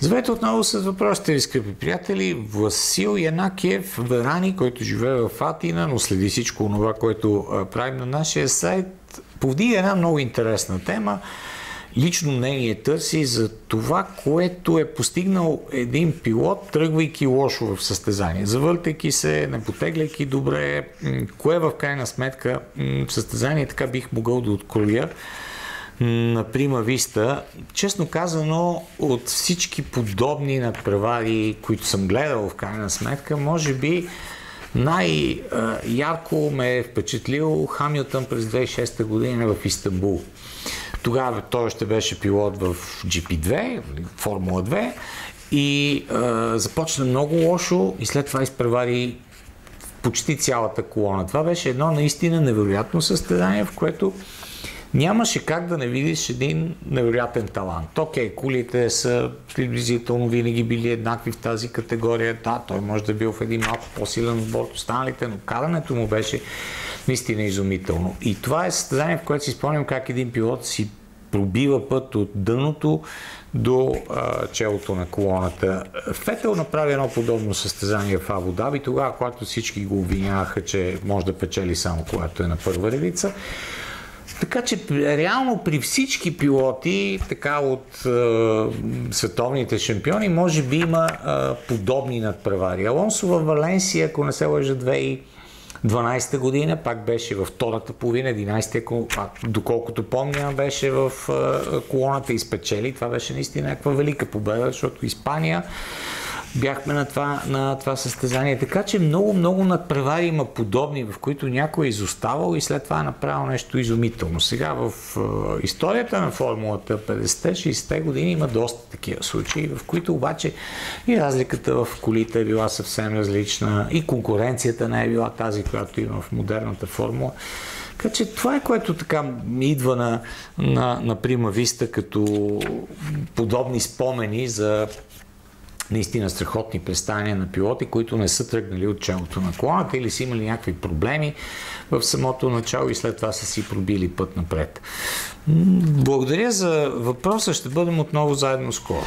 Здравейте отново с въпросите ви, скъпи приятели. Васил Янакиев Верани, който живее в Атина, но следи всичко това, което правим на нашия сайт, повдига една много интересна тема. Лично мнение търси за това, което е постигнал един пилот, тръгвайки лошо в състезание. Завъртайки се, не потегляйки добре, кое в крайна сметка състезание така бих могъл да откроя на Прима Виста. Честно казано, от всички подобни надпревари, които съм гледал в крайна сметка, може би най-ярко ме е впечатлил Хамилтън през 2006 година в Истанбул. Тогава той още беше пилот в GP2, Формула 2 и а, започна много лошо и след това изпревари почти цялата колона. Това беше едно наистина невероятно състезание, в което нямаше как да не видиш един невероятен талант. Окей, кулите са приблизително винаги били еднакви в тази категория. Да, той може да бил в един малко по-силен отбор от останалите, но карането му беше наистина изумително. И това е състезание, в което си спомням как един пилот си пробива път от дъното до а, челото на колоната. Фетел направи едно подобно състезание в Абу Даби, тогава, когато всички го обвиняваха, че може да печели само когато е на първа редица. Така че реално при всички пилоти, така от е, световните шампиони, може би има е, подобни надпревари. Алонсо във Валенсия, ако не се лъжа 2012 година, пак беше във втората половина, 11 доколкото помня, беше в е, колоната и спечели. Това беше наистина някаква велика победа, защото Испания бяхме на това, на това състезание. Така че много, много надпревари има подобни, в които някой е изоставал и след това е направил нещо изумително. Сега в е, историята на формулата 50-60 години има доста такива случаи, в които обаче и разликата в колите е била съвсем различна, и конкуренцията не е била тази, която има в модерната формула. Така че това е което така идва на, на, на Прима Виста като подобни спомени за наистина страхотни представяния на пилоти, които не са тръгнали от челото на колоната или са имали някакви проблеми в самото начало и след това са си пробили път напред. Благодаря за въпроса. Ще бъдем отново заедно скоро.